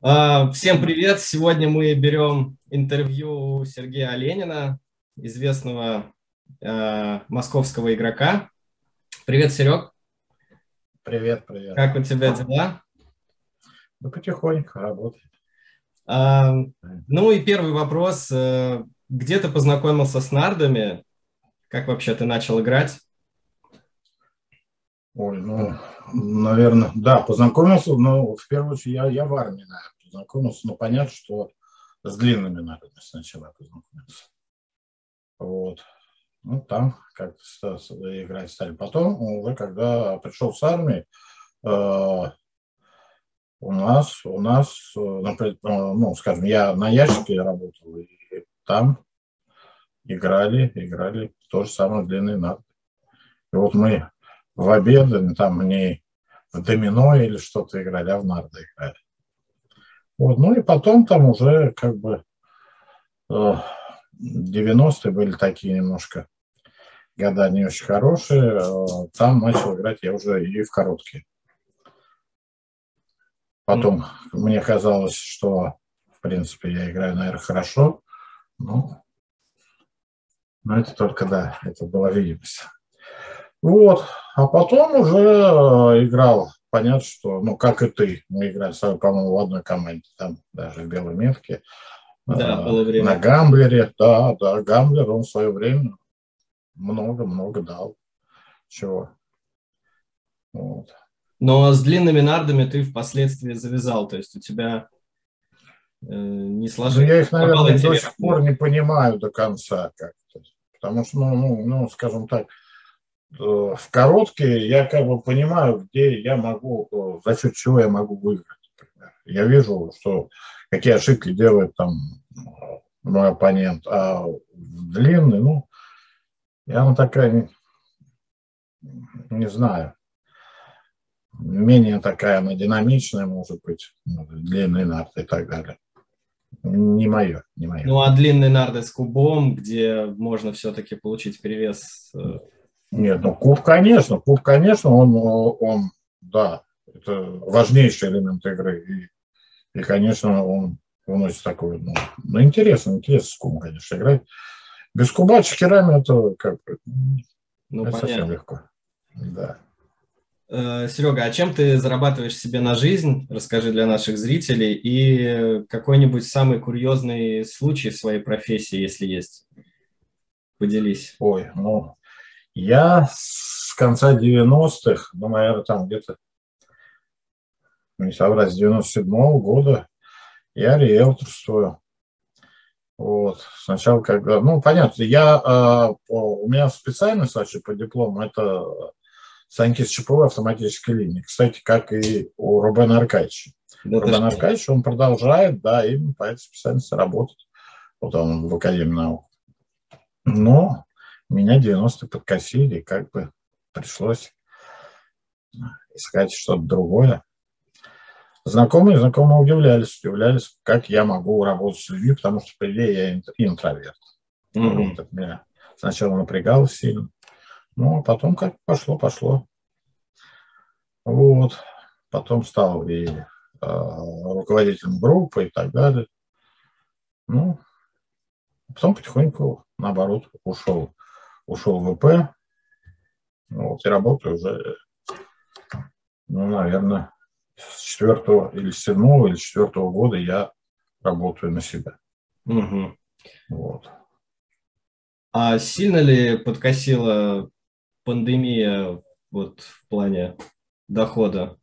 А, всем привет! Сегодня мы берем интервью у Сергея Оленина, известного э, московского игрока. Привет, Серег! Привет, привет! Как у тебя дела? Ну, потихоньку работает. А, ну и первый вопрос. Э, где ты познакомился с нардами? Как вообще ты начал играть? Ой, ну, наверное, да, познакомился, но в первую очередь я, я в армии, наверное, познакомился, но понятно, что с длинными ногами сначала познакомился. Вот. Ну, там как-то играть стали. Потом, уже когда пришел с армии, э, у нас, у нас, например, э, ну, скажем, я на ящике работал, и там играли, играли то же самое длинные нарды. И вот мы в обед, там не в домино или что-то играли, а в нарды играли. Вот, ну и потом там уже как бы 90-е э, были такие немножко года не очень хорошие. Э, там начал играть я уже и в короткие. Потом mm. мне казалось, что в принципе я играю, наверное, хорошо. Ну, но это только, да, это была видимость. Вот. А потом уже э, играл, понятно, что, ну, как и ты, мы играли с тобой, по-моему, в одной команде, там даже в Белой Метке. Да, э, было время. На Гамблере, да, да, Гамблер, он в свое время много-много дал чего. Вот. Но с длинными нардами ты впоследствии завязал, то есть у тебя э, не сложилось. Ну, я их, наверное, до сих пор не понимаю до конца как-то. Потому что, ну, ну, ну скажем так, в короткие я как бы понимаю, где я могу, э, за счет чего я могу выиграть. Например. Я вижу, что какие ошибки делает там э, мой оппонент, а в длинный, ну, я на такая, не, не знаю, менее такая, она динамичная, может быть, длинный нарты и так далее. Не мое, не мое. Ну, а длинный нарды с кубом, где можно все-таки получить перевес нет, ну куб, конечно, куб, конечно, он, он, да, это важнейший элемент игры. И, и конечно, он вносит такой, ну, ну интересно, интересно с кубом, конечно, играть. Без куба чекерами это как бы, ну, это совсем легко. Да. Э, Серега, а чем ты зарабатываешь себе на жизнь? Расскажи для наших зрителей. И какой-нибудь самый курьезный случай в своей профессии, если есть. Поделись. Ой, ну, я с конца 90-х, ну, наверное, там где-то, не соврать, с 97 -го года я риэлторствую. Вот. Сначала, когда, ну, понятно, я, э, у меня специальность вообще по диплому, это санкист ЧПВ автоматической линии. Кстати, как и у Рубена Аркадьевича. Да Рубен Аркадьевич, он продолжает, да, именно по этой специальности работать. Вот он в Академии наук. Но меня 90-е подкосили, как бы пришлось искать что-то другое. Знакомые, знакомые удивлялись, удивлялись, как я могу работать с людьми, потому что, по идее, я интроверт. Mm-hmm. Вот, меня сначала напрягало сильно, но потом как пошло, пошло. Вот. Потом стал и э, руководителем группы и так далее. Ну, потом потихоньку, наоборот, ушел ушел в ВП, вот, и работаю уже, ну, наверное, с четвертого или с седьмого или четвертого года я работаю на себя. Угу. Вот. А сильно ли подкосила пандемия вот в плане дохода?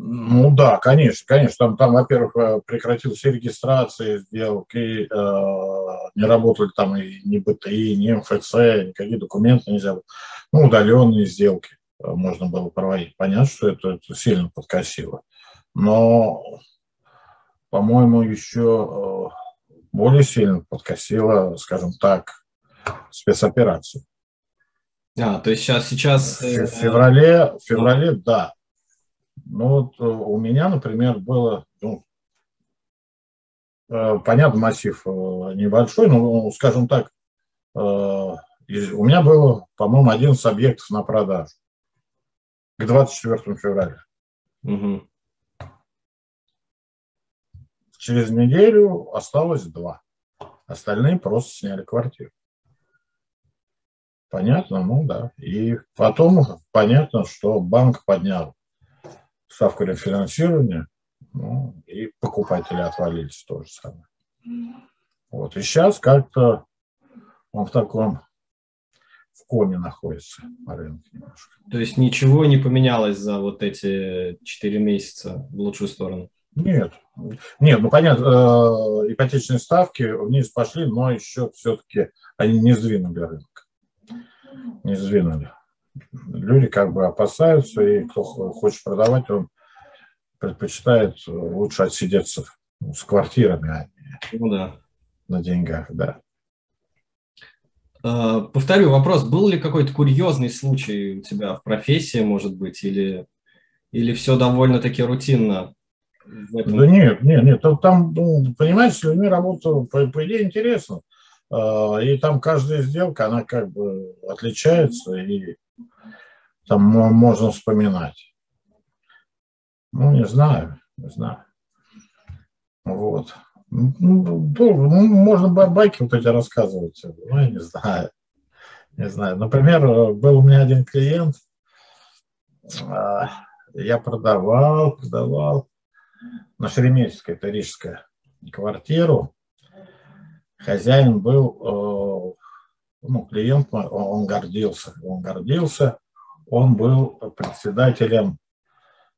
Ну да, конечно, конечно. Там, там во-первых, э, прекратилась регистрация сделки, э, не работали там и ни БТИ, ни МФЦ, никакие документы нельзя было. Ну, удаленные сделки э, можно было проводить. Понятно, что это, это сильно подкосило. Но, по-моему, еще э, более сильно подкосило, скажем так, спецоперацию. А, то есть сейчас... сейчас... В феврале, в феврале, да, ну вот э, у меня, например, было, ну, э, понятно, массив э, небольшой, но, скажем так, у меня было, по-моему, 11 объектов на продажу к 24 февраля. Угу. через неделю осталось два. Остальные просто сняли квартиру. Понятно? Ну да. И потом понятно, что банк поднял ставку рефинансирования, ну, и покупатели отвалились то же самое. Вот. И сейчас как-то он в таком в коме находится на рынке немножко. То есть ничего не поменялось за вот эти четыре месяца в лучшую сторону? Нет. Нет, ну понятно, э, ипотечные ставки вниз пошли, но еще все-таки они не сдвинули рынок. Не сдвинули. Люди как бы опасаются, и кто хочет продавать, он предпочитает лучше отсидеться с квартирами, а не ну, да. на деньгах, да. А, повторю вопрос, был ли какой-то курьезный случай у тебя в профессии, может быть, или, или все довольно-таки рутинно? Да нет, нет, нет, там, ну, понимаете, с людьми работа, по, по идее, интересно. А, и там каждая сделка, она как бы отличается, и там можно вспоминать. Ну, не знаю, не знаю. Вот. Ну, ну, ну можно байки вот эти рассказывать. Ну, я не знаю. Не знаю. Например, был у меня один клиент, а, я продавал, продавал на Шереметьевской, это Рижская, квартиру. Хозяин был, э, ну, клиент, он гордился, он гордился, он был председателем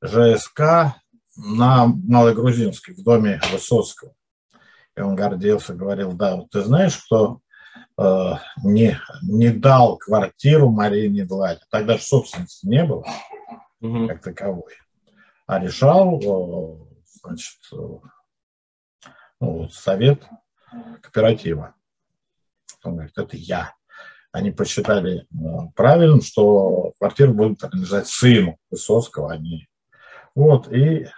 ЖСК на Малогрузинской, в доме Высоцкого. И он гордился, говорил, да, ты знаешь, кто э, не, не дал квартиру Марине Дладе? Тогда же собственности не было, угу. как таковой. А решал, э, значит, э, ну, совет кооператива. Он говорит, это я. Они посчитали э, правильным, что квартира будет принадлежать сыну Высоцкого, а не... Вот, и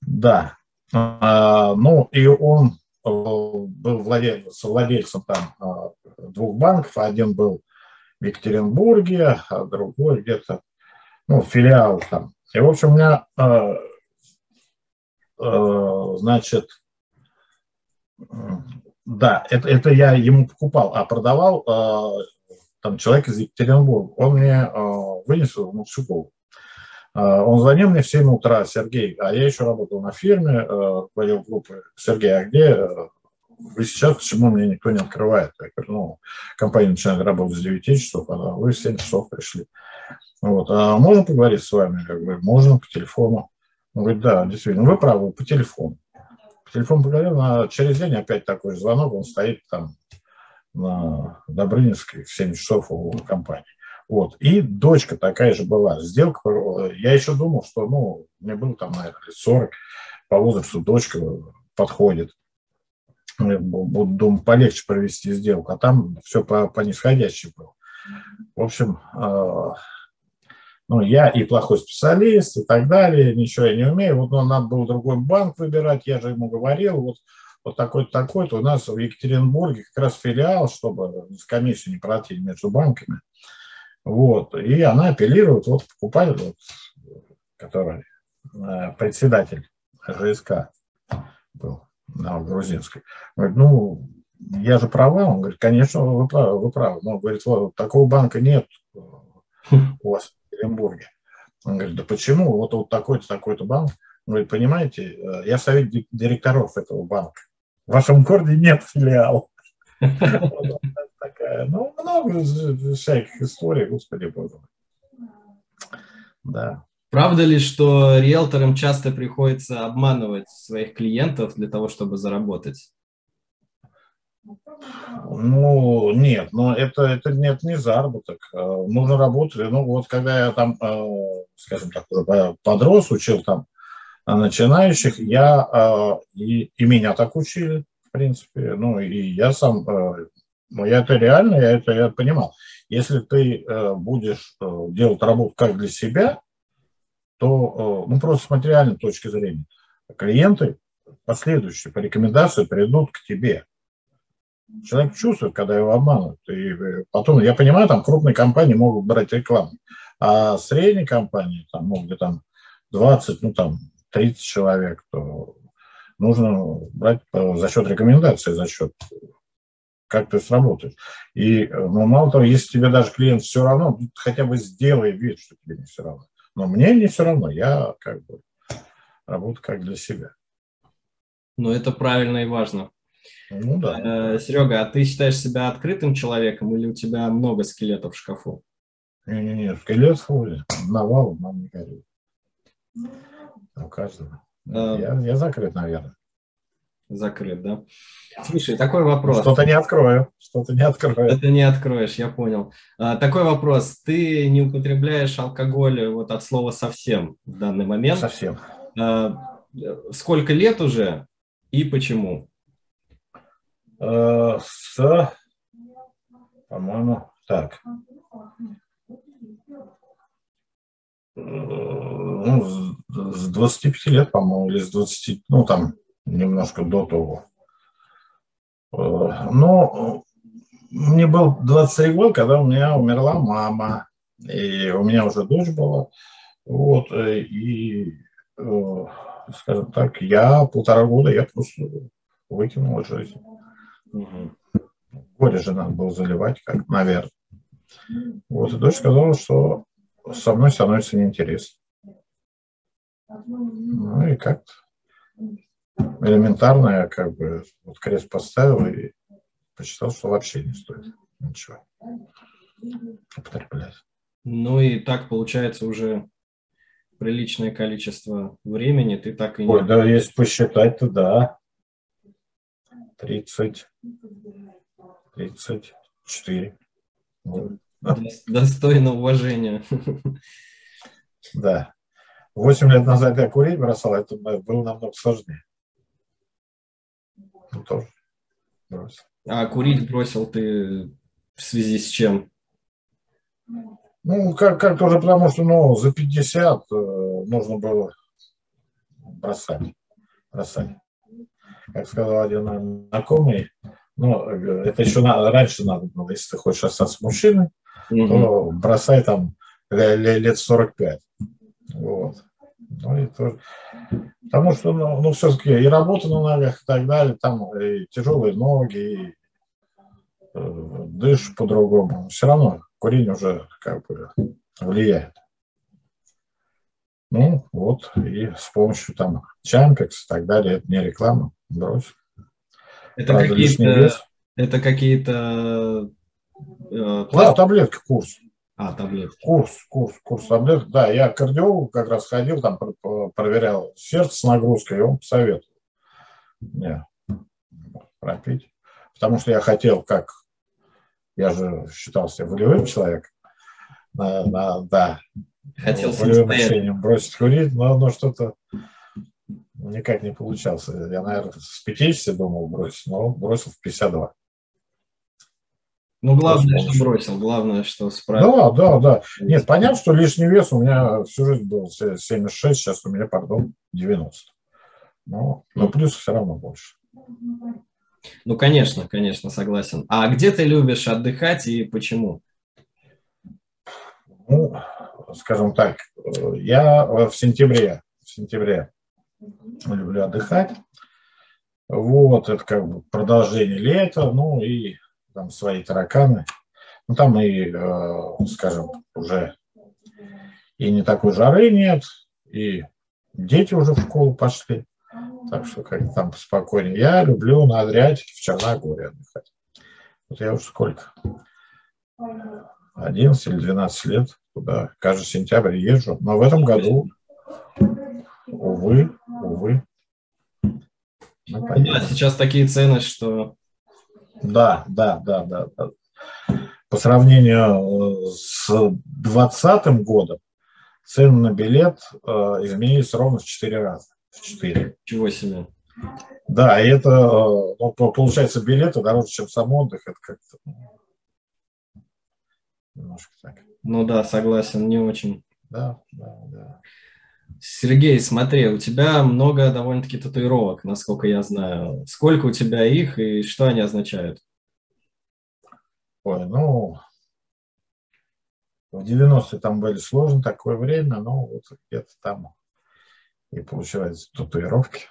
да, а, ну, и он э, был владельцем, владельцем там а, двух банков. Один был в Екатеринбурге, а другой где-то, ну, филиал там. И, в общем, у меня, э, э, значит, да, это, это я ему покупал, а продавал там человек из Екатеринбурга. Он мне вынес ну, всю голову. А, он звонил мне в 7 утра, Сергей, а я еще работал на фирме, э, говорил группы, Сергей, а где э, вы сейчас, почему мне никто не открывает? Я говорю, ну, компания начинает работать с 9 часов, а вы в 7 часов пришли. Вот. А можно поговорить с вами? Я говорю, можно по телефону. Он говорит, да, действительно, вы правы, по телефону. По телефону поговорил, а через день опять такой звонок, он стоит там на Добрынинской в 7 часов у компании. Вот. И дочка такая же была. Сделка, я еще думал, что, ну, мне было там, наверное, 40, по возрасту дочка подходит. Буду, думаю, полегче провести сделку, а там все по, по нисходящей было. В общем, э, ну, я и плохой специалист, и так далее, ничего я не умею. Вот ну, надо было другой банк выбирать, я же ему говорил, вот, вот такой-то, такой-то. У нас в Екатеринбурге как раз филиал, чтобы с комиссию не платили между банками. Вот. И она апеллирует, вот покупатель, вот, который э, председатель ЖСК был на грузинской. Говорит, ну, я же права. Он говорит, конечно, вы правы, вы правы. Но, говорит, вот, такого банка нет у вас Екатеринбурге. Он говорит, да почему? Вот, вот такой-то, такой-то банк. Он говорит, понимаете, э, я совет директоров этого банка. В вашем городе нет филиала. такая. Ну, много всяких историй, господи боже Да. Правда ли, что риэлторам часто приходится обманывать своих клиентов для того, чтобы заработать? Ну, нет, но это, это нет, не заработок. Э, нужно работать. Ну, вот когда я там, э, скажем так, уже подрос, учил там начинающих, я э, и, и меня так учили, в принципе. Ну, и я сам но я это реально, я это я понимал. Если ты э, будешь э, делать работу как для себя, то, э, ну, просто с материальной точки зрения, клиенты последующие по рекомендации придут к тебе. Человек чувствует, когда его обманывают. И потом, я понимаю, там крупные компании могут брать рекламу, а средние компании, там, ну, где там 20, ну, там 30 человек, то нужно брать за счет рекомендаций, за счет как ты сработаешь. И ну, мало того, если тебе даже клиент все равно, хотя бы сделай вид, что тебе не все равно. Но мне не все равно, я как бы работаю как для себя. Ну, это правильно и важно. Ну да. Э, Серега, а ты считаешь себя открытым человеком или у тебя много скелетов в шкафу? Не-не-не, скелет навал нам не горит. У каждого. А... Я, я закрыт, наверное. Закрыт, да? Слушай, такой вопрос. Что-то не открою, что-то не открою. Это не откроешь, я понял. А, такой вопрос. Ты не употребляешь алкоголь вот от слова совсем в данный момент? Совсем. А, сколько лет уже и почему? А, с, по-моему, так. Ну, с 25 лет, по-моему, или с 20, ну, там, немножко до того. Э, но мне был 23 года, когда у меня умерла мама, и у меня уже дочь была. Вот, э, и, э, скажем так, я полтора года я просто выкинул из жизни. Угу. Горе же надо было заливать, как, наверное. Вот, и дочь сказала, что со мной становится неинтересно. Ну и как-то элементарно я как бы вот крест поставил и посчитал, что вообще не стоит ничего употреблять. Ну и так получается уже приличное количество времени, ты так и не... Ой, да, если посчитать, то да. 30, 34. Достойно уважения. Да. Восемь лет назад я курить бросал, это было намного сложнее. Ну, тоже бросил. А курить бросил ты в связи с чем? Ну, как, как тоже потому, что ну, за 50 э, нужно было бросать. бросать. Как сказал один знакомый, ну, это еще надо, раньше надо было, если ты хочешь остаться мужчиной, угу. то бросай там лет 45. Вот. Ну, и тоже. Потому что, ну, ну все-таки и работа на ногах и так далее, там и тяжелые ноги, и э, дышишь по-другому. Все равно курение уже как бы влияет. Ну, вот, и с помощью там Чампекс и так далее, это не реклама, брось. Это какие-то, это какие-то... Э, да, таблетки, курс. А, таблетки. Курс, курс, курс таблеток. Да, я к кардиологу как раз ходил, там проверял сердце с нагрузкой, и он посоветовал мне пропить. Потому что я хотел, как я же считался волевым человеком, на, на, да, хотел волевым решением бросить курить, но, но что-то никак не получалось. Я, наверное, с 50 думал бросить, но бросил в 52. Ну, главное, что бросил, главное, что справился. Да, да, да. Нет, понятно, что лишний вес у меня всю жизнь был 76, сейчас у меня, пардон, 90. Но, но плюс все равно больше. Ну, конечно, конечно, согласен. А где ты любишь отдыхать и почему? Ну, скажем так, я в сентябре, в сентябре люблю отдыхать. Вот, это как бы продолжение лета, ну и там свои тараканы. Ну, там и, э, скажем, уже и не такой жары нет, и дети уже в школу пошли. Так что как там спокойнее. Я люблю на Адриатике в Черногории отдыхать. Вот я уже сколько? 11 или 12 лет туда каждый сентябрь езжу. Но в этом году, увы, увы. Ну, да, сейчас такие цены, что да, да, да, да. да. По сравнению э, с 2020 годом цены на билет э, изменились ровно в 4 раза. В 4. Чего себе. Да, и это, э, ну, получается, билеты дороже, чем сам отдых. Это как-то ну, немножко так. Ну да, согласен, не очень. Да, да, да. Сергей, смотри, у тебя много довольно-таки татуировок, насколько я знаю. Сколько у тебя их и что они означают? Ой, ну, в 90-е там были сложно такое время, но вот где-то там и получаются татуировки.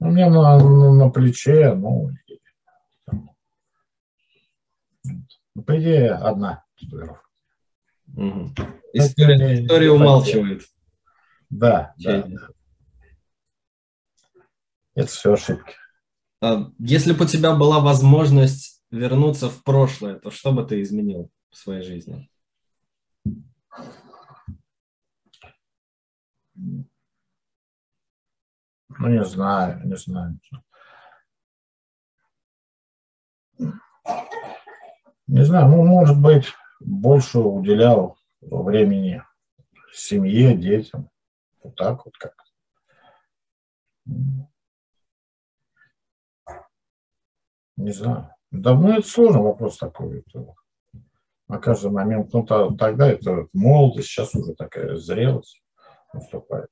У меня на, на, плече, ну, ну, по идее, одна татуировка. Угу. История, история умалчивает. Да, да, да. Это все ошибки. А, если бы у тебя была возможность вернуться в прошлое, то что бы ты изменил в своей жизни? Ну, не знаю, не знаю. Не знаю, ну, может быть, больше уделял времени семье, детям. Вот так вот как. Не знаю. Давно это сложный вопрос такой. Это на каждый момент. Ну, то, тогда это молодость, сейчас уже такая зрелость наступает.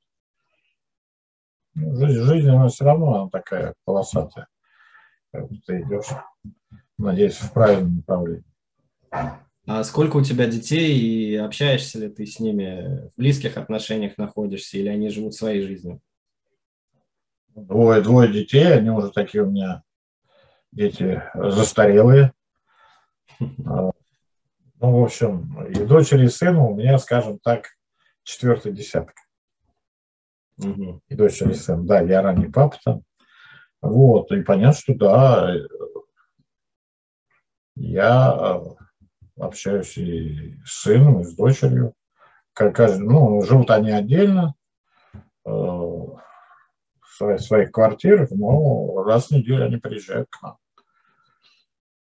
Ну, жизнь, жизнь, она все равно она такая полосатая. Ты идешь, надеюсь, в правильном направлении. А сколько у тебя детей и общаешься ли ты с ними, в близких отношениях находишься или они живут своей жизнью? Двое, двое детей, они уже такие у меня дети застарелые. А, ну, в общем, и дочери, и сыну у меня, скажем так, четвертый десяток. Угу. И дочери, и сын. Да, я ранний папа там. Вот, и понятно, что да, я общаюсь и с сыном, и с дочерью. Каждый, ну, живут они отдельно, э, в своих, квартирах, но раз в неделю они приезжают к нам.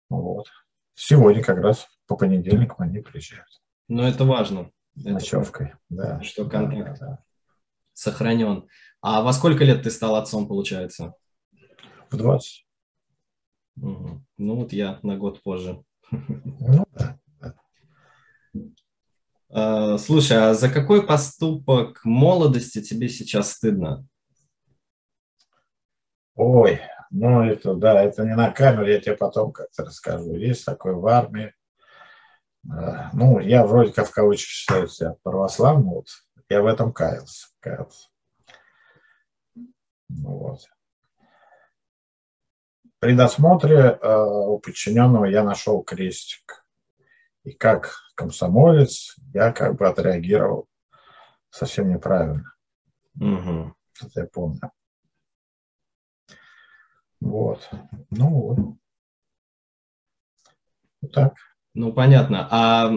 Вот. Сегодня как раз по понедельникам они приезжают. Но это важно. Ночевкой, да. Что контакт да, да. сохранен. А во сколько лет ты стал отцом, получается? В 20. Угу. Ну вот я на год позже. Ну да. Слушай, а за какой поступок молодости тебе сейчас стыдно? Ой, ну это да, это не на камеру, я тебе потом как-то расскажу. Есть такой в армии. А, ну, я вроде как в кавычках считаю себя православным, вот. Я в этом каялся. каялся. Ну, вот. При досмотре э, у подчиненного я нашел крестик. И как комсомолец я как бы отреагировал совсем неправильно. Угу. Это я помню. Вот. Ну вот. Вот так. Ну, понятно. А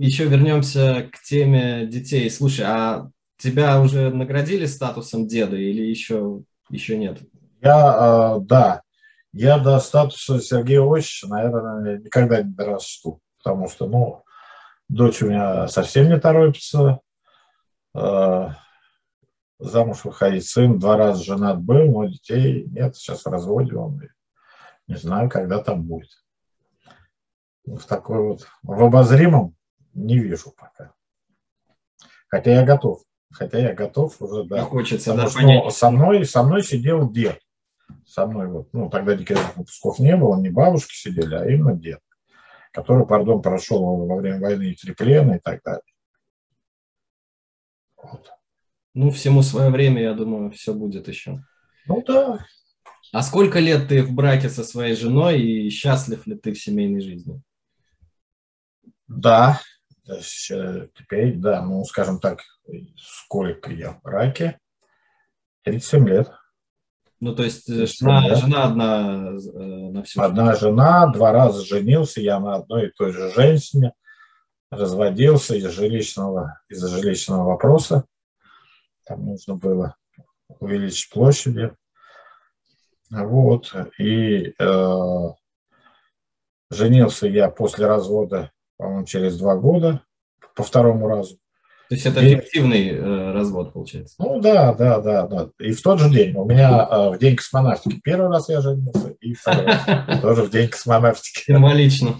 еще вернемся к теме детей. Слушай, а тебя уже наградили статусом деда или еще, еще нет? Я, э, да, я до статуса Сергея Иосифовича, наверное, никогда не дорасту потому что, ну, дочь у меня совсем не торопится, э, замуж выходить сын, два раза женат был, но детей нет, сейчас в разводе он, не знаю, когда там будет. В такой вот, в обозримом не вижу пока. Хотя я готов, хотя я готов уже, да. Хочется, да, понять. Со мной, со мной сидел дед. Со мной вот, ну, тогда никаких выпусков не было, не бабушки сидели, а именно дед который, пардон, прошел во время войны и три плена и так далее. Вот. Ну, всему свое время, я думаю, все будет еще. Ну да. А сколько лет ты в браке со своей женой и счастлив ли ты в семейной жизни? Да, теперь, да, ну, скажем так, сколько я в браке? 37 лет. Ну, то есть э, жена, жена одна э, на всю Одна жена, два раза женился, я на одной и той же женщине разводился из жилищного, из-за жилищного вопроса. Там нужно было увеличить площади. Вот. И э, женился я после развода, по-моему, через два года по второму разу. То есть это фиктивный э, развод, получается? Ну да, да, да, да. И в тот же день. У меня э, в день космонавтики первый раз я женился, и второй раз тоже в день космонавтики. Символично.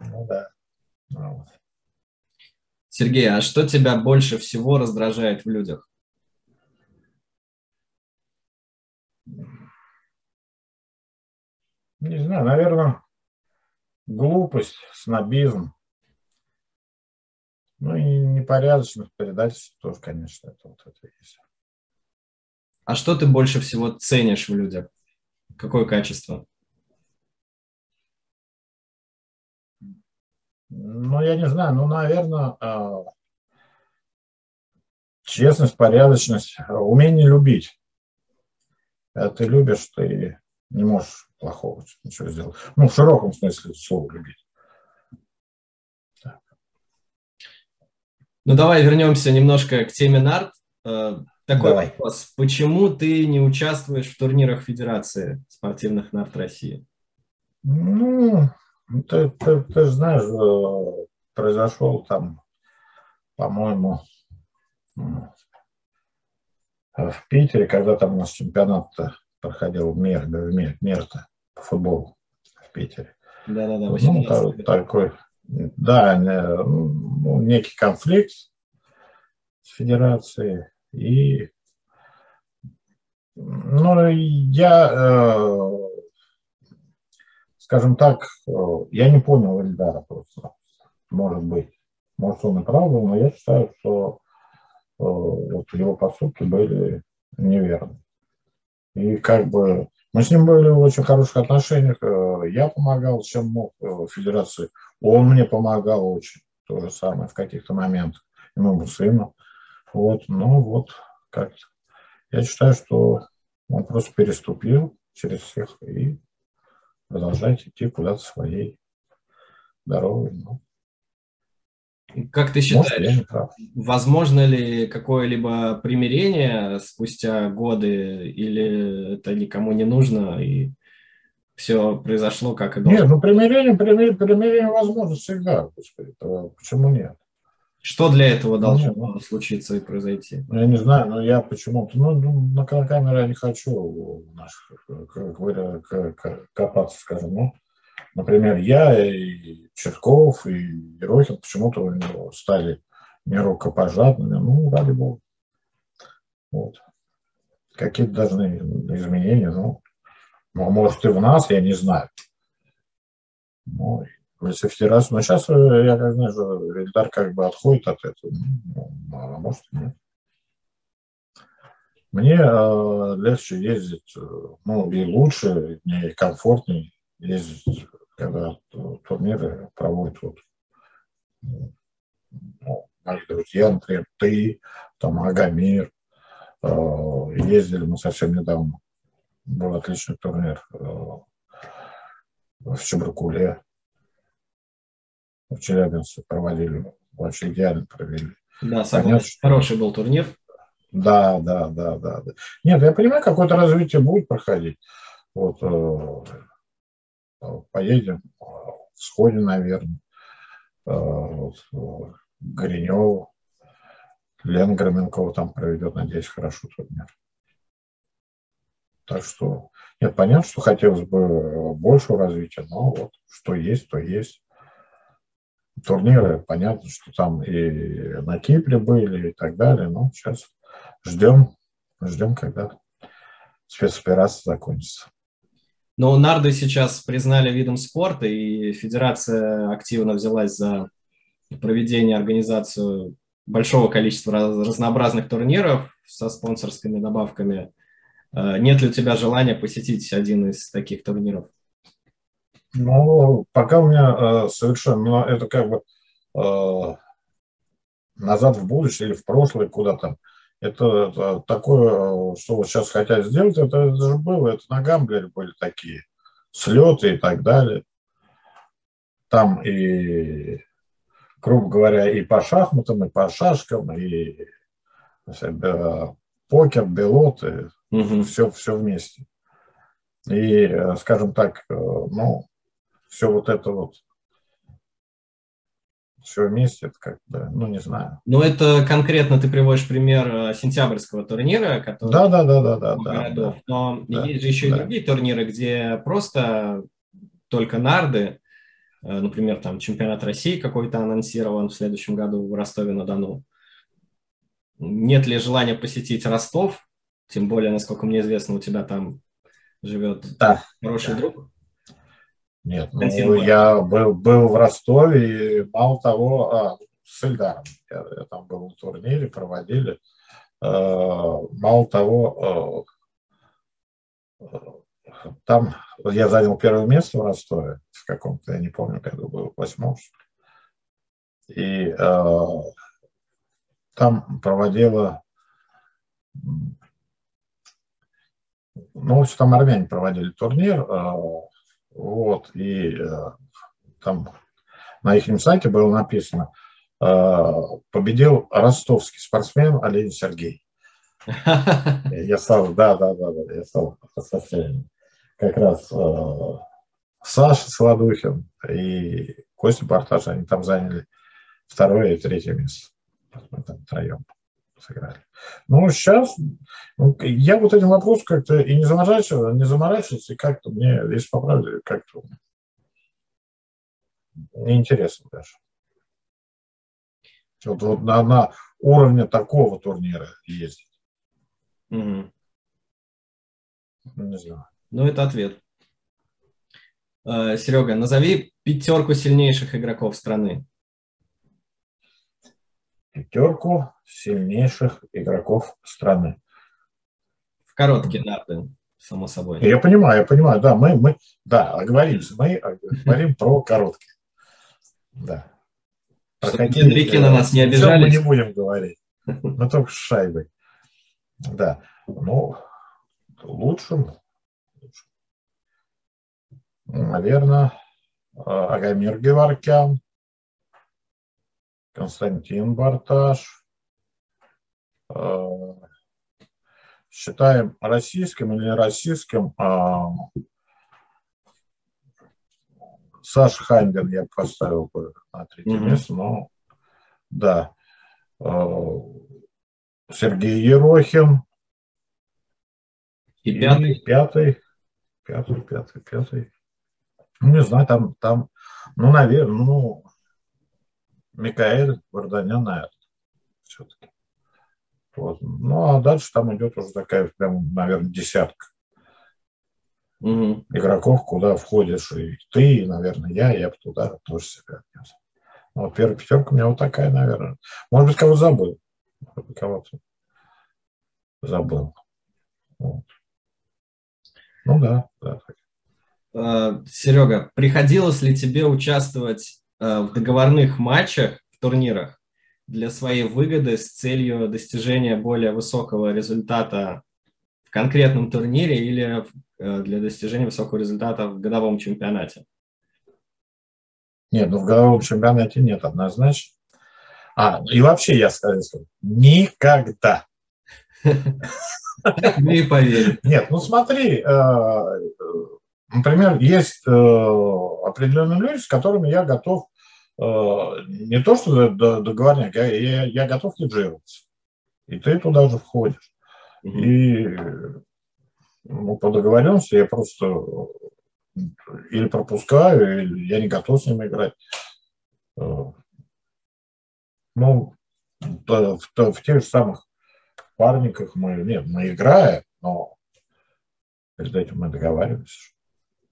Ну да. Ну Сергей, а что тебя больше всего раздражает в людях? Не знаю, наверное, глупость, снобизм. Ну и непорядочность, предательство тоже, конечно, это вот это есть. А что ты больше всего ценишь в людях? Какое качество? Ну, я не знаю, ну, наверное, а, честность, порядочность, умение любить. Когда ты любишь, ты не можешь плохого ничего сделать. Ну, в широком смысле слова любить. Так. Ну, давай вернемся немножко к теме нарт. Э, такой давай. вопрос. Почему ты не участвуешь в турнирах Федерации спортивных нарт России? Ну, ты, ты, ты знаешь, э, произошел там, по-моему, в Питере, когда там у нас чемпионат проходил Мер, Мер, Мерта по футболу в Питере. Да-да-да, ну, такой, да, ну, некий конфликт с федерацией. И, ну, я, э, скажем так, э, я не понял Эльдара просто, может быть. Может, он и прав был, но я считаю, что Э, вот его поступки были неверны. И как бы мы с ним были в очень хороших отношениях. Э, я помогал, чем мог э, федерации. Он мне помогал очень. То же самое в каких-то моментах. И моему сыну. Вот, ну вот, как -то. Я считаю, что он просто переступил через всех и продолжает идти куда-то своей дорогой. Ну, как ты считаешь, Может, возможно ли какое-либо примирение спустя годы, или это никому не нужно, и все произошло как и должно? Нет, ну примирение, примирение, примирение возможно всегда. Господи, почему нет? Что для этого должно ну, случиться и произойти? Я не знаю, но я почему-то, ну, ну на камеру я не хочу наших, копаться, скажем, ну, Например, я и Черков, и Ерохин почему-то стали не рукопожатными. Ну, ради бога. Вот. Какие-то должны изменения, ну, может, и в нас, я не знаю. Ну, если федерация, но сейчас, э, я как знаю, Эльдар как бы отходит от этого. Ну, а может, нет. Мне э, легче ездить, э, ну, и лучше, мне комфортнее ездить когда турниры проводят вот, ну, мои друзья, например, ты, там Агамир, э, ездили мы совсем недавно, был отличный турнир э, в Чебракуле, в Челябинске проводили, вообще идеально провели. Да, Понятно, хороший был турнир. Да, да, да, да, да. Нет, я понимаю, какое-то развитие будет проходить. Вот, э, поедем сходе, наверное, э, Гореневу. Лена Громенкова там проведет, надеюсь, хорошо турнир. Так что, нет, понятно, что хотелось бы большего развития, но вот что есть, то есть. Турниры, понятно, что там и на Кипре были и так далее, но сейчас ждем, ждем, когда спецоперация закончится. Но нарды сейчас признали видом спорта, и федерация активно взялась за проведение, организацию большого количества разнообразных турниров со спонсорскими добавками. Э, нет ли у тебя желания посетить один из таких турниров? Ну, пока у меня э, совершенно, но это как бы э, назад в будущее или в прошлое куда-то. Это, это такое, что вот сейчас хотят сделать, это, это же было, это на Гамблере были такие слеты и так далее. Там и, грубо говоря, и по шахматам, и по шашкам, и да, покер, белот, и угу. все, все вместе. И, скажем так, ну, все вот это вот все вместе, это как бы, ну, не знаю. Ну, это конкретно ты приводишь пример э, сентябрьского турнира, который... Да, да, да, да, да. Городов. Да, Но да, есть же еще да. и другие турниры, где просто только нарды, э, например, там чемпионат России какой-то анонсирован в следующем году в Ростове-на-Дону. Нет ли желания посетить Ростов? Тем более, насколько мне известно, у тебя там живет да. хороший да. друг. Нет, ну, я был, был в Ростове, и мало того, а, с Эльдаром. Я, я там был на турнире, проводили. мало того, там я занял первое место в Ростове в каком-то, я не помню, когда был, восьмом, И э, там проводила, ну, в там армяне проводили турнир, э, вот, и э, там на их сайте было написано, э, победил ростовский спортсмен Олень Сергей. Я стал, да, да, да, да, я стал совсем как раз Саша Солодухин и Костя Барташ, они там заняли второе и третье место. Мы там втроем сыграли. Ну, сейчас ну, я вот этим вопросом как-то и не заморачивался, не заморачивался, и как-то мне, если по правде, как-то неинтересно даже. Вот, вот на, на уровне такого турнира ездить. Угу. Не знаю. Ну, это ответ. Э, Серега, назови пятерку сильнейших игроков страны. Пятерку сильнейших игроков страны. В короткие даты, само собой. Я понимаю, я понимаю, да, мы, мы да, оговоримся, мы говорим про короткие. Да. Чтобы кендрики на нас не обижались. Мы не будем говорить. Мы только с шайбой. Да. Ну, лучшим наверное, Агамир Геворкян, Константин Барташ. Считаем российским или российским Саша Хайндер я поставил бы на третье mm-hmm. место, но да. Сергей Ерохин. И пятый. И пятый. Пятый, пятый, пятый. Ну, не знаю, там, там ну, наверное, ну, Микаэль Варданян, наверное, все-таки. Вот. Ну, а дальше там идет уже такая, прям, наверное, десятка угу. игроков, куда входишь и ты, и, наверное, я, я бы туда тоже себя отнес. Ну, вот первая пятерка у меня вот такая, наверное. Может быть, кого-то забыл. Может быть, кого-то забыл. Вот. Ну да, да. Э, Серега, приходилось ли тебе участвовать в договорных матчах, в турнирах для своей выгоды с целью достижения более высокого результата в конкретном турнире или э, для достижения высокого результата в годовом чемпионате? Нет, ну в годовом чемпионате нет однозначно. А, и вообще я скажу, никогда. Не поверь. Нет, ну смотри, Например, есть э, определенные люди, с которыми я готов э, не то что договорняк, я, я, я готов хеджироваться. И ты туда же входишь. Mm-hmm. И ну, по договоренности я просто или пропускаю, или я не готов с ним играть. Э, ну, в, в, в тех же самых парниках мы, нет, мы играем, но перед этим мы договариваемся,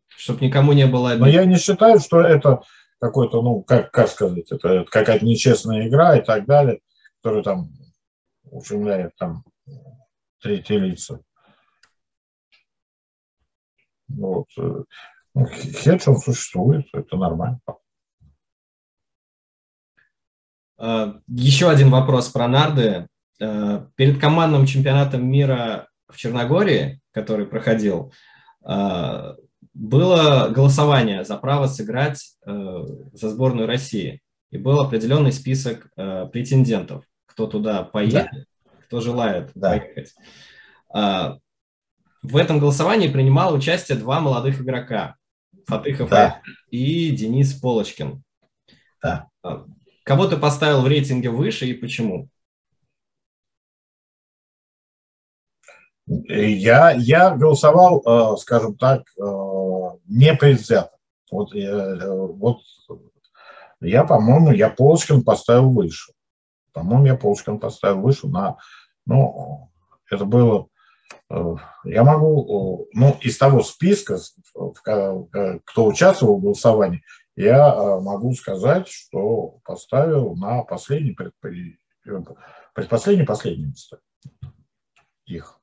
чтобы никому не было обидно. Но я не считаю, что это какой-то, ну, как, как сказать, это какая-то нечестная игра и так далее, которая там ущемляет там третьи лица. Вот. Ну, хедж, он существует, это нормально. А, еще один вопрос про нарды. А, перед командным чемпионатом мира в Черногории, который проходил, а, было голосование за право сыграть э, за сборную России. И был определенный список э, претендентов, кто туда поедет, да. кто желает да. поехать. Э, в этом голосовании принимал участие два молодых игрока. Фатыхов да. и Денис Полочкин. Да. Кого ты поставил в рейтинге выше и почему? Я, я голосовал, э, скажем так, э, не предвзято. Вот, э, вот я, по-моему, я Полочкин поставил выше. По-моему, я Полочкин поставил выше на... Ну, это было... Я могу... Ну, из того списка, кто участвовал в голосовании, я могу сказать, что поставил на последний Предпоследние, последние места их.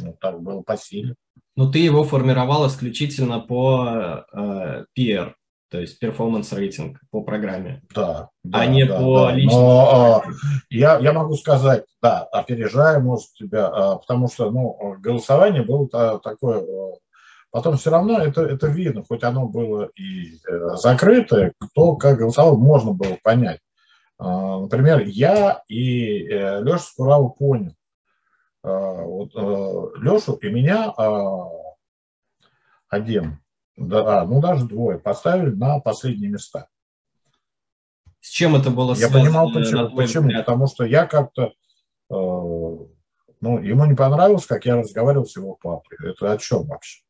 Ну, так было по силе. Но ты его формировал исключительно по э, PR, то есть performance рейтинг по программе. Да. да а не да, по да. личному. Но, а, я, я могу сказать, да, опережая, может, тебя, а, потому что ну, голосование было такое. А, потом все равно это, это видно, хоть оно было и э, закрытое, кто как голосовал, можно было понять. А, например, я и э, Леша Скурава понял, а, вот, э, Лешу и меня а, один, да, а, ну даже двое, поставили на последние места. С чем это было я связано? Я понимал, почему. почему? Потому что я как-то, э, ну, ему не понравилось, как я разговаривал с его папой. Это о чем вообще?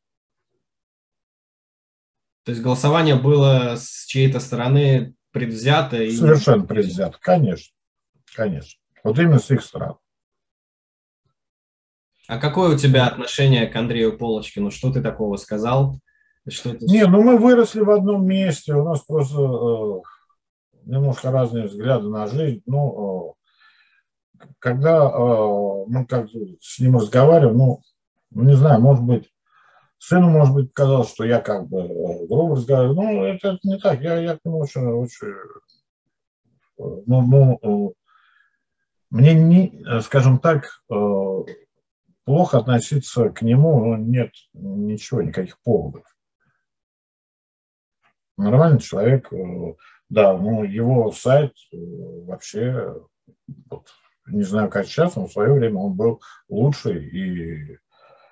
То есть голосование было с чьей-то стороны предвзято? И... Совершенно предвзято, конечно. Конечно. Вот именно с их стороны. А какое у тебя отношение к Андрею Полочкину? Что ты такого сказал? Что это... Не, ну мы выросли в одном месте, у нас просто э, немножко разные взгляды на жизнь. Ну, э, когда э, мы как с ним разговариваем, ну, не знаю, может быть, сыну, может быть, казалось, что я как бы э, грубо разговариваю. Ну, это, это не так. Я, я к нему очень, очень э, ну, ну, э, мне не, скажем так, плохо относиться к нему, ну, нет ничего, никаких поводов. Нормальный человек, э, да, ну, его сайт э, вообще, вот, не знаю, как сейчас, но в свое время он был лучший и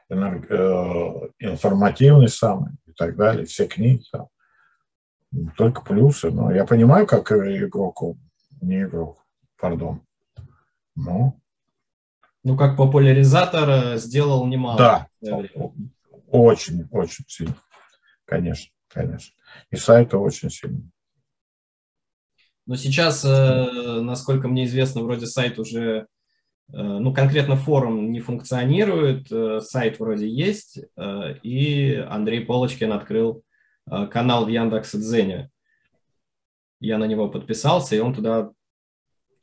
энерг... Э, информативный самый и так далее, все книги там. Только плюсы, но я понимаю, как игрок не игрок, пардон. Ну, ну, как популяризатор э, сделал немало. Да, очень, очень сильно. Конечно, конечно. И сайты очень сильно. Но сейчас, э, насколько мне известно, вроде сайт уже, э, ну, конкретно форум не функционирует, сайт вроде есть, и Андрей Полочкин открыл канал в Яндекс.Дзене. Я на него подписался, и он туда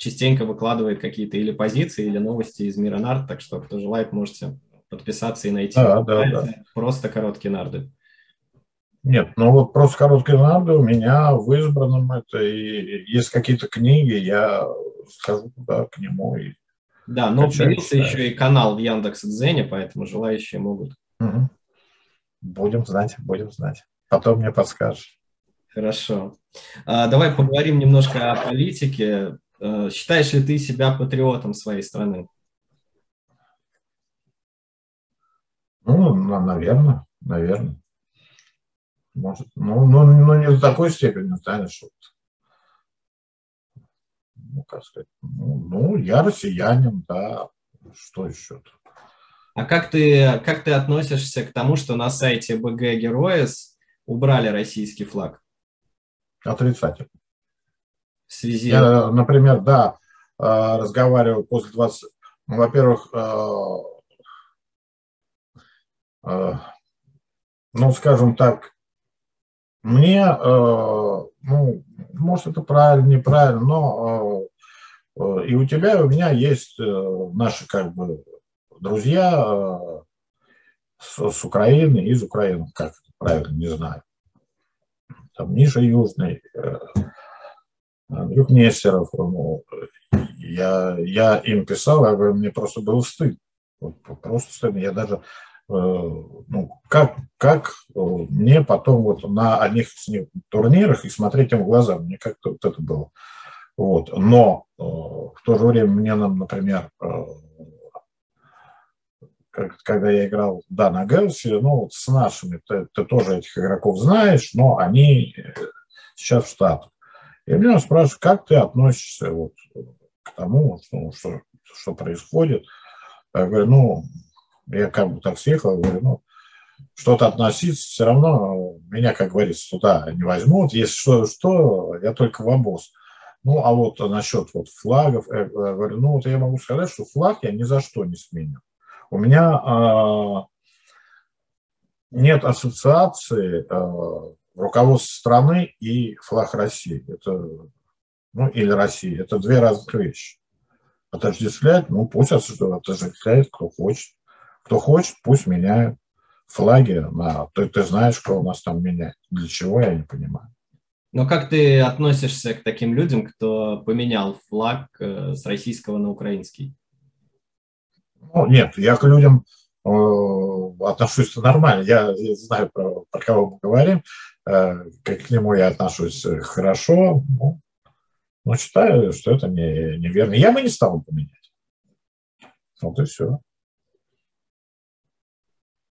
частенько выкладывает какие-то или позиции, или новости из мира нард, так что кто желает, можете подписаться и найти. Да, да, да. Просто короткие нарды. Нет, ну вот просто короткие нарды у меня в избранном это, и есть какие-то книги, я схожу туда к нему и Да, но появился еще и канал в Яндекс.Дзене, поэтому желающие могут. Угу. Будем знать, будем знать. Потом мне подскажешь. Хорошо. А, давай поговорим немножко о политике. Э, считаешь ли ты себя патриотом своей страны? Ну, наверное, наверное. Может, ну, ну, ну не до такой степени, знаешь, вот. Ну, как сказать, ну, ну, я россиянин, да, что еще -то? А как ты, как ты относишься к тому, что на сайте БГ Героис убрали российский флаг? Отрицательно связи? Я, например, да, э, разговариваю после 20... Ну, во-первых, э, э, ну, скажем так, мне, ну, может, это правильно, неправильно, но и у тебя, и у меня есть наши, как бы, друзья с, с Украины, из Украины, как это правильно, не знаю. Там ниже Южный, Андрюх Нестеров, ну, я, я им писал, я мне просто было стыдно. Вот, просто стыдно. Я даже, э, ну, как, как э, мне потом вот на одних турнирах и смотреть им в глаза, мне как-то вот это было. Вот. Но э, в то же время мне, например, когда я играл, да, на Гэлси, ну, вот с нашими, ты, ты тоже этих игроков знаешь, но они сейчас в Штатах. И меня спрашивают, как ты относишься вот к тому, что, что, что происходит. Я говорю, ну, я как бы так съехал, говорю, ну, что-то относиться, все равно меня, как говорится, туда не возьмут. Если что, что я только в обоз. Ну, а вот насчет вот флагов, я говорю, ну, вот я могу сказать, что флаг я ни за что не сменю. У меня э, нет ассоциации э, руководство страны и флаг России. Это, ну, или России. Это две разных вещи. отождествлять, ну пусть отождествляет, кто хочет. Кто хочет, пусть меняют флаги на... Ты, ты знаешь, что у нас там меняет. Для чего, я не понимаю. Но как ты относишься к таким людям, кто поменял флаг э, с российского на украинский? Ну, нет, я к людям э, отношусь нормально. Я, я знаю, про, про кого мы говорим. Э, к нему я отношусь хорошо. Ну, но считаю, что это не, неверно. Я бы не стал поменять. Вот и все.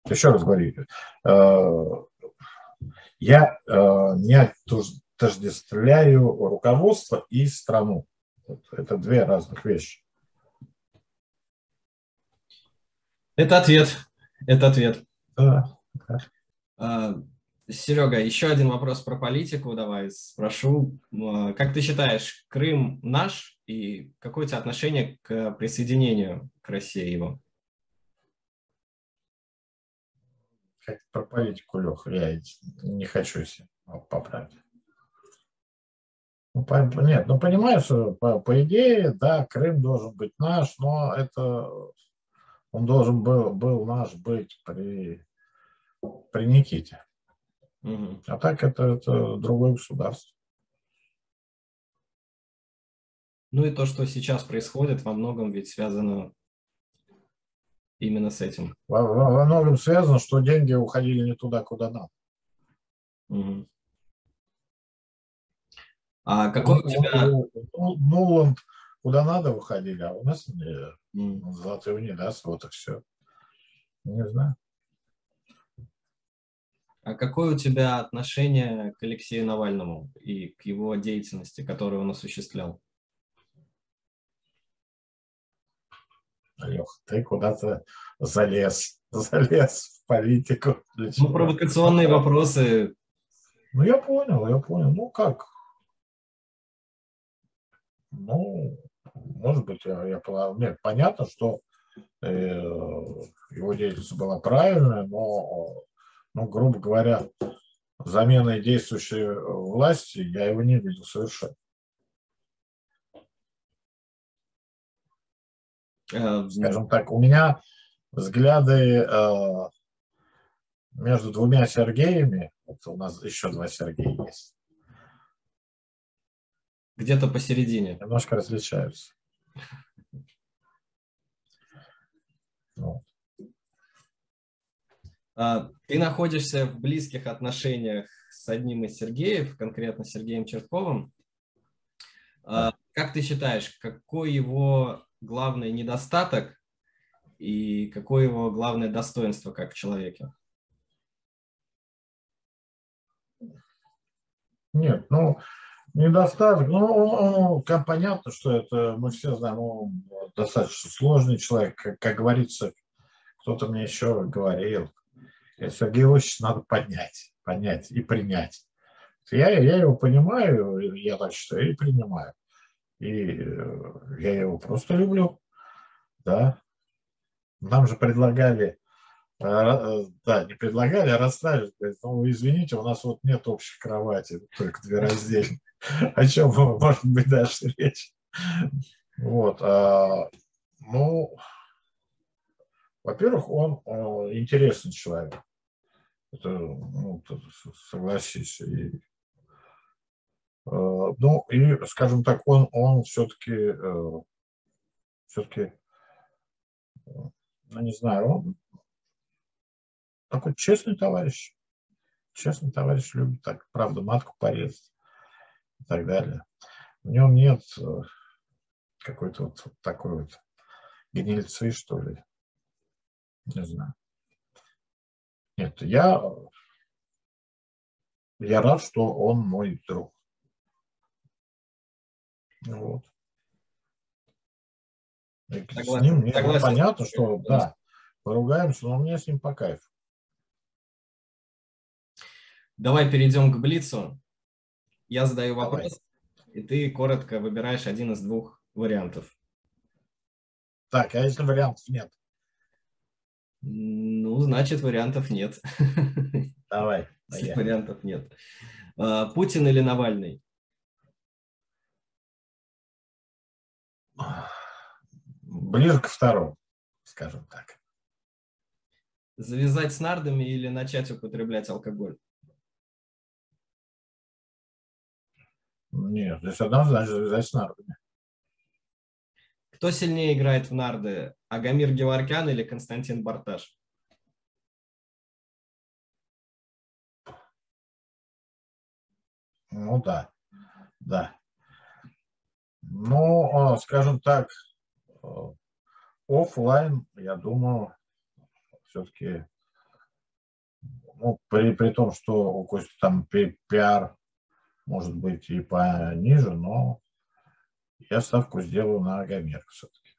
Еще раз говорю, э, я э, не отождествляю руководство и страну. Это две разных вещи. Это ответ. Это ответ. Да. да. Серега, еще один вопрос про политику давай спрошу. А, как ты считаешь, Крым наш и какое у тебя отношение к присоединению к России его? Про политику, Леха, я не хочу себе поправить. Ну, нет, ну понимаешь, по, по идее, да, Крым должен быть наш, но это он должен был, был наш быть при, при Никите. Угу. А так это, это другое государство. Ну и то, что сейчас происходит, во многом ведь связано именно с этим. Во, во, во многом связано, что деньги уходили не туда, куда надо. Угу. А какой у тебя... Нуланд куда надо выходили, а у нас не. Золотой не даст, вот и все. Не знаю. А какое у тебя отношение к Алексею Навальному и к его деятельности, которую он осуществлял? Лех, ты куда-то залез, залез в политику. Ну, провокационные вопросы. Ну, я понял, я понял. Ну, как? Ну, может быть, я, я нет, понятно, что э, его деятельность была правильная, но ну, грубо говоря, заменой действующей власти я его не видел совершенно. Э, Скажем так, у меня взгляды э, между двумя Сергеями, вот у нас еще два Сергея есть. Где-то посередине. Немножко различаются. Вот. А, ты находишься в близких отношениях с одним из Сергеев, конкретно Сергеем Чертковым. А, как ты считаешь, какой его главный недостаток и какое его главное достоинство как человека? Нет, ну, недостаток, ну, он, он, понятно, что это, мы все знаем, он достаточно сложный человек, как, как говорится, кто-то мне еще говорил, Сергея Иосифовича надо поднять, поднять и принять. Я, я его понимаю, я так считаю, и принимаю. И э, я его просто люблю. Да. Нам же предлагали, э, э, да, не предлагали, а расставили. Говорит, ну, извините, у нас вот нет общей кровати, только две раздельные. О чем может быть дальше речь? Вот. А, ну, во-первых, он интересный человек. Это, ну, согласись. И, э, ну, и, скажем так, он, он все-таки, э, все-таки, ну, не знаю, он такой честный товарищ. Честный товарищ любит так, правда, матку порезать и так далее. В нем нет э, какой-то вот такой вот гнильцы, что ли. Не знаю. Нет, я, я рад, что он мой друг. Вот. Согласен. С ним мне Согласен. понятно, что да, поругаемся, но мне с ним по кайфу. Давай перейдем к Блицу. Я задаю вопрос, Давай. и ты коротко выбираешь один из двух вариантов. Так, а если вариантов нет? Ну, значит, вариантов нет. Давай. Вариантов нет. А, Путин или Навальный? Ближе к второму, скажем так. Завязать с нардами или начать употреблять алкоголь? Нет, здесь однозначно завязать с нардами. Кто сильнее играет в нарды? Агамир Геворкян или Константин Барташ? Ну да, да. Ну, а, скажем так, а, офлайн, я думаю, все-таки, ну, при, при том, что у Кости там пиар может быть и пониже, но я ставку сделаю на Агамер все-таки.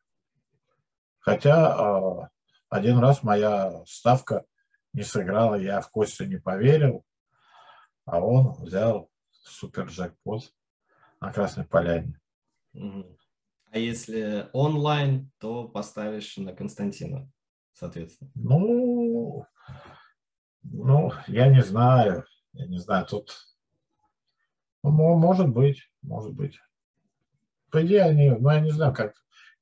Хотя а, один раз моя ставка не сыграла, я в Костю не поверил, а он взял супер джекпот на Красной Поляне. А если онлайн, то поставишь на Константина, соответственно. Ну, ну, я не знаю. Я не знаю, тут ну, может быть, может быть. По идее, они, ну, я не знаю, как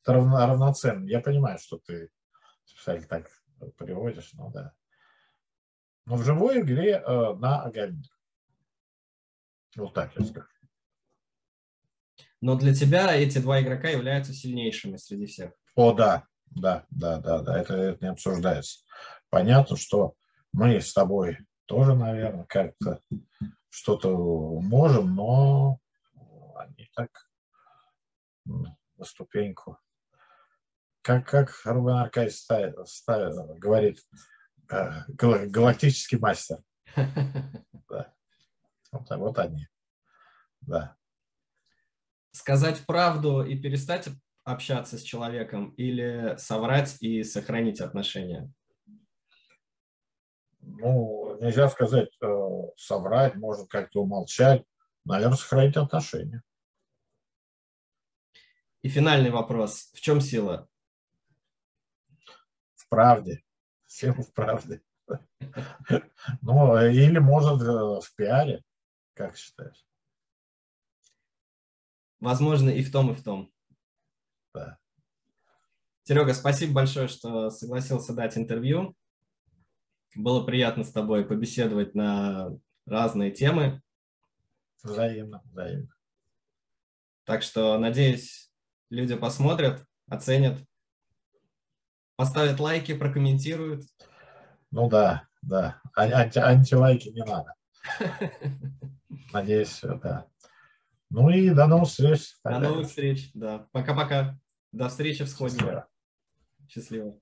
это равно, равноценно. Я понимаю, что ты специально так приводишь, ну да. Но в живой игре э, на Агамир. Вот так я скажу. Но для тебя эти два игрока являются сильнейшими среди всех. О, да, да, да, да, да, это, это не обсуждается. Понятно, что мы с тобой тоже, наверное, как-то что-то можем, но они так на ступеньку. Как, как Рубен Аркадьевич ставит, ставит, говорит, э, галактический мастер. Да. Вот, вот они. Да сказать правду и перестать общаться с человеком или соврать и сохранить отношения? Ну, нельзя сказать э, соврать, можно как-то умолчать. Наверное, сохранить отношения. И финальный вопрос. В чем сила? В правде. Сила в правде. Ну, или, может, э, в пиаре, как считаешь? Возможно, и в том, и в том. Да. Серега, спасибо большое, что согласился дать интервью. Было приятно с тобой побеседовать на разные темы. Взаимно, взаимно. Так что, надеюсь, люди посмотрят, оценят, поставят лайки, прокомментируют. Ну да, да. Анти антилайки не надо. Надеюсь, да. Ну и до новых встреч. До новых встреч, да. Пока-пока. До встречи в сходе. Счастливо. Счастливо.